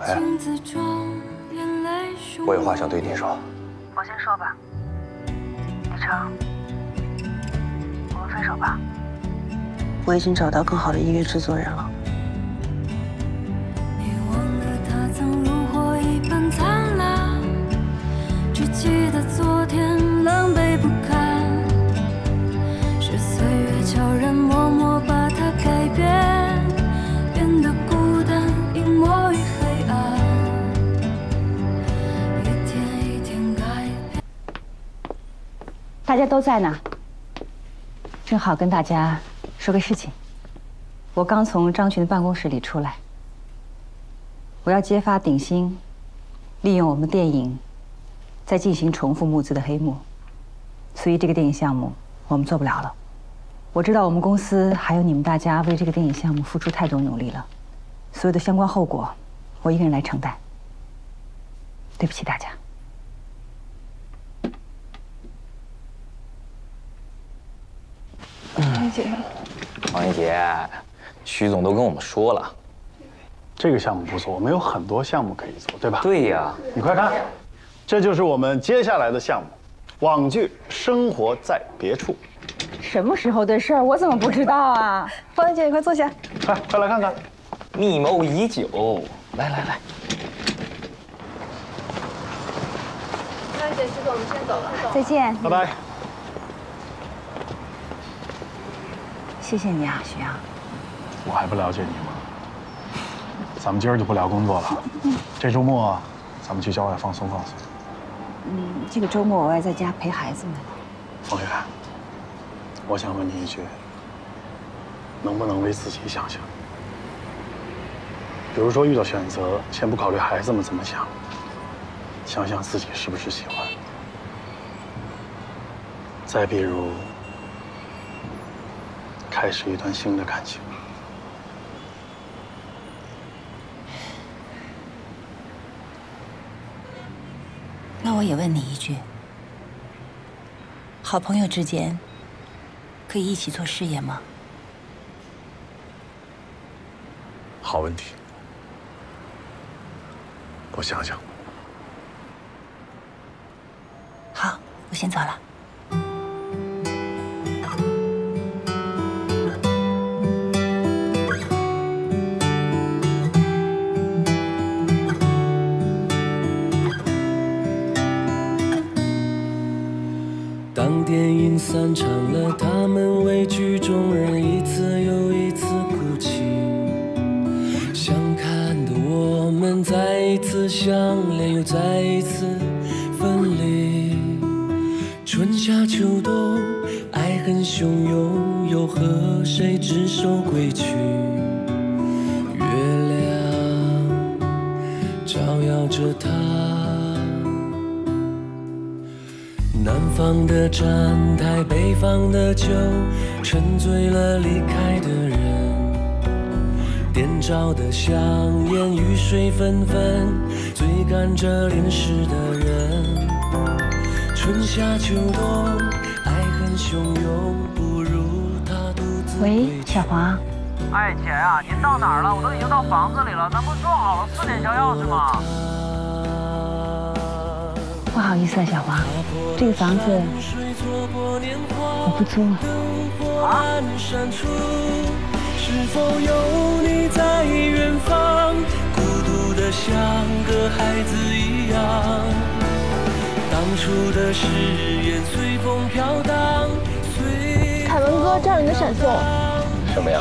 喂，我有话想对你说。我先说吧，李成，我们分手吧。我已经找到更好的音乐制作人了。大家都在呢，正好跟大家说个事情。我刚从张群的办公室里出来，我要揭发鼎鑫利用我们电影在进行重复募资的黑幕，所以这个电影项目我们做不了了。我知道我们公司还有你们大家为这个电影项目付出太多努力了，所有的相关后果我一个人来承担。对不起大家。王一杰，王一杰，徐总都跟我们说了，这个项目不错，我们有很多项目可以做，对吧？对呀，你快看，这就是我们接下来的项目——网剧《生活在别处》。什么时候的事儿？我怎么不知道啊？方姐，你快坐下，快快来看看，密谋已久。来来来，方姐，徐总，我们先走了，再见，拜拜。谢谢你啊，徐阳。我还不了解你吗？咱们今儿就不聊工作了。这周末，咱们去郊外放松放松。嗯，这个周末我要在家陪孩子们。冯远，我想问你一句，能不能为自己想想？比如说遇到选择，先不考虑孩子们怎么想，想想自己是不是喜欢。再比如。开始一段新的感情。那我也问你一句：好朋友之间可以一起做事业吗？好问题，我想想。好，我先走了。当电影散场了，他们为剧中人一次又一次哭泣。想看的我们再一次相恋，又再一次分离。春夏秋冬，爱恨汹涌，又和谁执手归去？月亮照耀着他。方的站台，北方的酒，沉醉了离开的人。点着的香烟，雨水纷纷，追赶着淋湿的人。春夏秋冬，爱恨汹涌，不如他独自喂，小黄。哎，姐呀，您到哪儿了？我都已经到房子里了，咱不是说好了四点交钥匙吗？不好意思啊，小黄，这个房子我不租了。是否有你在远方，孤独的像个孩子一样？当初的誓言随风飘荡。凯文哥，这儿你的闪送。什么呀？